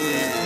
Yeah.